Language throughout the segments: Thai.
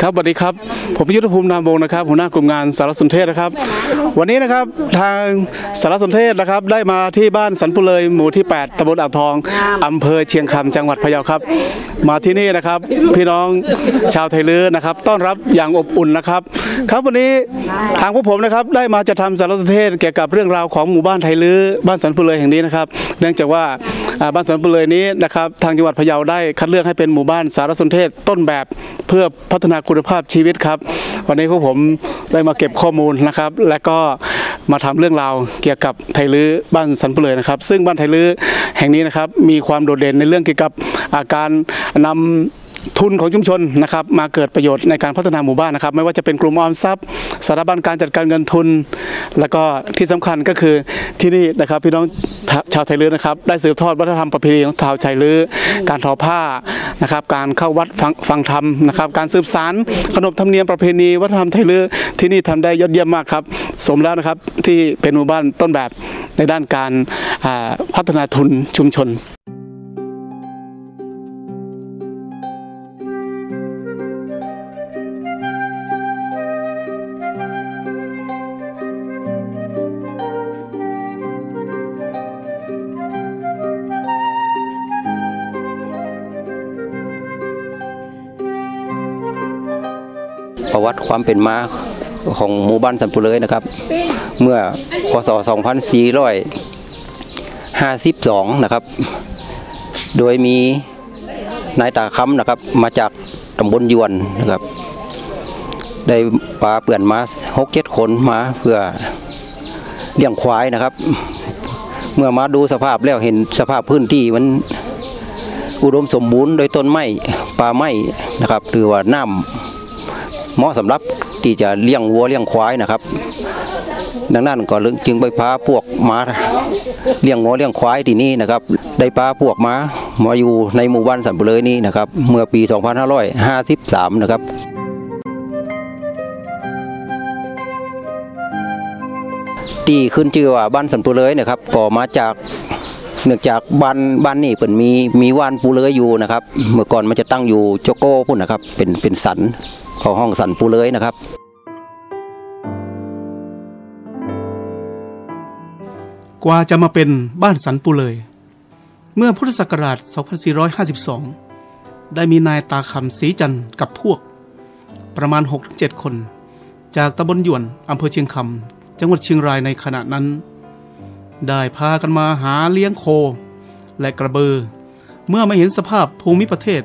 ครับสวัสดีครับ ผมยุทธภูมินามวงนะครับหัวหน้ากลุ่มงานสารสนเทศนะครับ วันนี้นะครับทางสารสนเทศนะครับ ได้มาที่บ้านสันปุเลยหมู่ที่ 8ตำบลอ่างทองอำเภอเชียงคำจังหวัดพะเยาครับ มาที่นี่นะครับ พี่น้องชาวไทยลื้อนะครับ ต้อนรับอย่างอบอุ่นนะครับ ครับวันนี้ทางพวกผมนะครับได้มาจะทำสารสนเทศเกี่ยวกับเรื่องราวของหมู่บ้านไทยลื้อบ้านสันปุเลยแห่งนี้นะครับ เนื่องจากว่าบ้านสันปุเลยนี้นะครับทางจังหวัดพะเยาได้คัดเลือกให้เป็นหมู่บ้านสารสนเทศต้นแบบเพื่อพัฒนาคุณภาพชีวิตครับ วันนี้พวกผมได้มาเก็บข้อมูลนะครับ และก็มาทำเรื่องราวเกี่ยวกับไทลื้อบ้านสันปุเลยนะครับ ซึ่งบ้านไทลื้อแห่งนี้นะครับมีความโดดเด่นในเรื่องเกี่ยวกับอาการนำทุนของชุมชนนะครับมาเกิดประโยชน์ในการพัฒนาหมู่บ้านนะครับ ไม่ว่าจะเป็นกลุ่มออมทรัพย์ สถาบันการจัดการเงินทุน แล้วก็ที่สำคัญก็คือที่นี่นะครับพี่น้องชาวไทยลื้อนะครับ ได้สืบทอดวัฒนธรรมประเพณีของชาวไทยลื้อการทอผ้านะครับ การเข้าวัดฟังธรรมนะครับ การสืบสารขนบธรรมเนียมประเพณีวัฒนธรรมไทยลื้อที่นี่ทำได้ยอดเยี่ยมมากครับ สมแล้วนะครับที่เป็นหมู่บ้านต้นแบบในด้านการพัฒนาทุนชุมชน ประวัติความเป็นมาของหมู่บ้านสันปุเลยนะครับ เมื่อพศ 2452 นะครับ โดยมีนายตาคำนะครับมาจากตำบลยวนนะครับได้ปลาเปื่อนมาหกเจ็ดคนมาเพื่อเลี้ยงควายนะครับ เมื่อมาดูสภาพแล้วเห็นสภาพพื้นที่มันอุดมสมบูรณ์โดยต้นไม้ป่าไม้นะครับหรือว่าน้ำ เหมาะสำหรับที่จะเลี้ยงวัวเลี้ยงควายนะครับ ดังนั้นก็จึงไปพาพวกมาเลี้ยงวัวเลี้ยงควายที่นี่นะครับ ได้พาพวกมามาอยู่ในหมู่บ้านสันปุเลยนี้นะครับ เมื่อปี 2553 นะครับที่ขึ้นชื่อว่าบ้านสันปุเลยนะครับก็มาจากเนื่องจากบ้านบ้านนี่เปิ่นมีมีว่านปูเลยอยู่นะครับ เมื่อก่อนมันจะตั้งอยู่โจโก้พุ่นนะครับเป็นเป็นสัน ของห้องสันปูเลยนะครับ กว่าจะมาเป็นบ้านสันปูเลย เมื่อพุทธศักราช 2452 ได้มีนายตาคำศรีจันทร์กับพวก ประมาณ 6-7 คน จากตำบลหยวนอำเภอเชียงคำจังหวัดเชียงรายในขณะนั้น ได้พากันมาหาเลี้ยงโค และกระเบือเมื่อมาเห็นสภาพภูมิประเทศ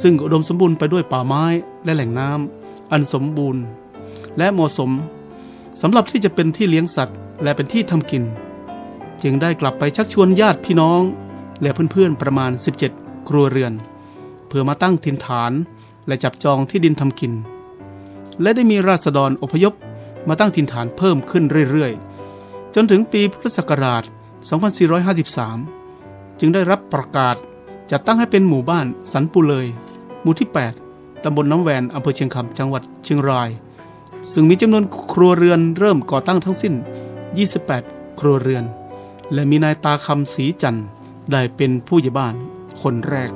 ซึ่งอุดมสมบูรณ์ไปด้วยป่าไม้และแหล่งน้ำอันสมบูรณ์ และเหมาะสมสำหรับที่จะเป็นที่เลี้ยงสัตว์ และเป็นที่ทำกิน จึงได้กลับไปชักชวนญาติพี่น้อง และเพื่อนๆประมาณ 17 ครัวเรือน เพื่อมาตั้งถิ่นฐานและจับจองที่ดินทำกิน และได้มีราษฎรอพยพมาตั้งถิ่นฐานเพิ่มขึ้นเรื่อยๆ จนถึงปีพุทธศักราช 2453 จึงได้รับประกาศ จัดตั้งให้เป็นหมู่บ้านสันปุเลย หมู่ที่ 8 ตำบลน้ำแวนอำเภอเชียงคำจังหวัดเชียงราย ซึ่งมีจำนวนครัวเรือนเริ่มก่อตั้งทั้งสิ้น 28 ครัวเรือน และมีนายตาคำศรีจันทร์ได้เป็นผู้ใหญ่บ้านคนแรก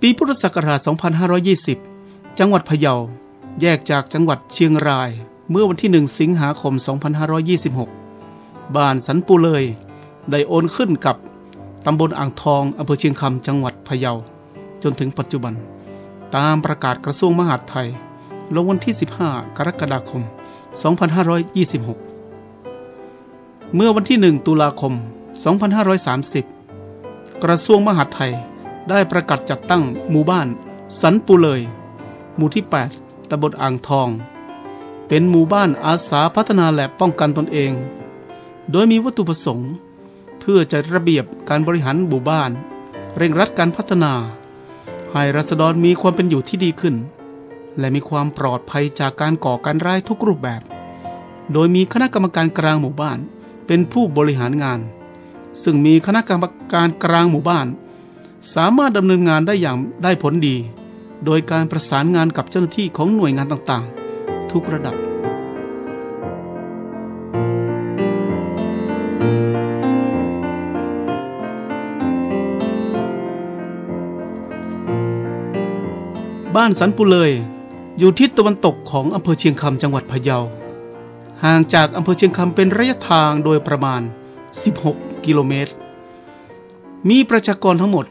ปีพุทธศักราช 2520 จังหวัดพะเยา แยกจากจังหวัดเชียงราย เมื่อวันที่ 1 สิงหาคม 2526 บ้านสันปูเลย ได้โอนขึ้นกับตำบลอ่างทองอำเภอเชียงคำจังหวัดพะเยา จนถึงปัจจุบัน ตามประกาศกระทรวงมหาดไทย ลงวันที่ 15 กรกฎาคม 2526 เมื่อวันที่ 1 ตุลาคม 2530 กระทรวงมหาดไทยได้ประกาศจัดตั้งหมู่บ้าน สันปูเลย หมู่ที่ 8ตำบลอ่างทอง เป็นหมู่บ้านอาสาพัฒนาและป้องกันตนเอง โดยมีวัตถุประสงค์ เพื่อจัดระเบียบการบริหารหมู่บ้าน เร่งรัดการพัฒนา ให้รัษฎรมีความเป็นอยู่ที่ดีขึ้น และมีความปลอดภัยจากการก่อการร้ายทุกรูปแบบ โดยมีคณะกรรมการกลางหมู่บ้านเป็นผู้บริหารงาน ซึ่งมีคณะกรรมการกลางหมู่บ้าน สามารถดำเนินงานได้อย่างได้ผลดี โดยการประสานงานกับเจ้าหน้าที่ของหน่วยงานต่างๆ ทุกระดับ บ้านสันปุเลยอยู่ทิศตะวันตกของอำเภอเชียงคำจังหวัดพะเยา ห่างจากอำเภอเชียงคำเป็นระยะทางโดยประมาณ 16 กิโลเมตร มีประชากรทั้งหมด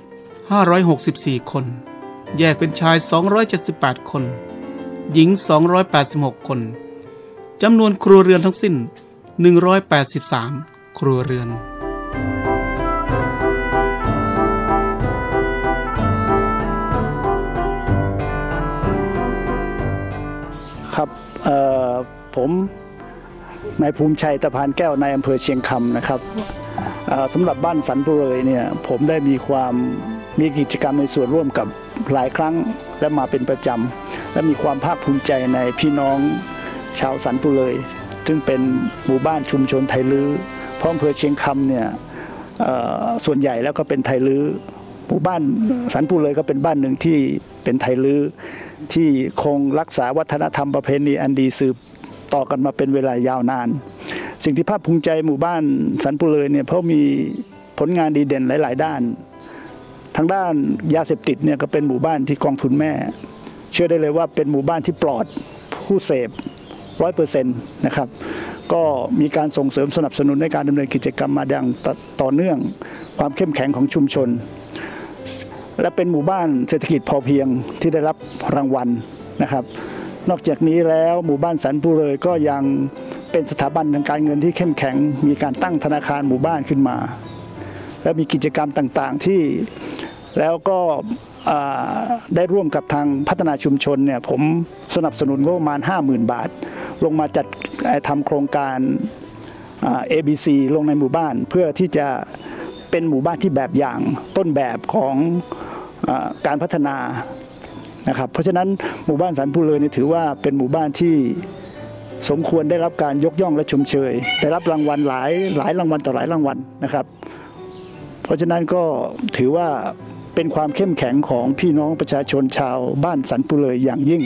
564 คน แยกเป็นชาย 278 คน หญิง 286 คน จำนวนครัวเรือนทั้งสิ้น 183 ครัวเรือน ครับผมนายภูมิชัยตะพานแก้วในอำเภอเชียงคำนะครับสำหรับบ้านสันปุเรยเนี่ยผมได้มีความมีกิจกรรมในส่วนร่วมกับหลายครั้งและมาเป็นประจำและมีความภาคภูมิใจในพี่น้องชาวสันปุเรยซึ่งเป็นหมู่บ้านชุมชนไทยลื้อเพราะอำเภอเชียงคำเนี่ยส่วนใหญ่แล้วก็เป็นไทยลื้อหมู่บ้านสันปุเลยก็เป็นบ้านหนึ่งที่เป็นไทยลื้อ ที่คงรักษาวัฒนธรรมประเพณีอันดีสืบต่อกันมาเป็นเวลายาวนาน สิ่งที่ภาคภูมิใจหมู่บ้านสันปุเลยเนี่ยเพราะมีผลงานดีเด่นหลาย ๆ ด้าน ทางด้านยาเสพติดเนี่ยก็เป็นหมู่บ้านที่กองทุนแม่ เชื่อได้เลยว่าเป็นหมู่บ้านที่ปลอดผู้เสพร้อยเปอร์เซ็นต์นะครับก็มีการส่งเสริมสนับสนุนในการดำเนินกิจกรรมมาอย่างต่ต่อเนื่อง ความเข้มแข็งของชุมชน และเป็นหมู่บ้านเศรษฐกิจพอเพียงที่ได้รับรางวัลนะครับ นอกจากนี้แล้วหมู่บ้านสันปุเรยก็ยังเป็นสถาบันทางการเงินที่เข้มแข็ง มีการตั้งธนาคารหมู่บ้านขึ้นมา และมีกิจกรรมต่างๆที่แล้วก็ได้ร่วมกับทางพัฒนาชุมชนเนี่ยผมสนับสนุนงบประมาณ 50,000 บาท ลงมาจัดทำโครงการ ABC ลงในหมู่บ้านเพื่อที่จะเป็นหมู่บ้านที่แบบอย่างต้นแบบของ การพัฒนานะครับเพราะฉะนั้นหมู่บ้านสันพูเลยนี่ถือว่าเป็นหมู่บ้านที่สมควรได้รับการยกย่องและชมเชย ได้รับรางวัลหลายหลายรางวัลต่อหลายรางวัลนะครับ เพราะฉะนั้นก็ถือว่าเป็นความเข้มแข็งของพี่น้องประชาชนชาวบ้านสันปุเลยอย่างยิ่ง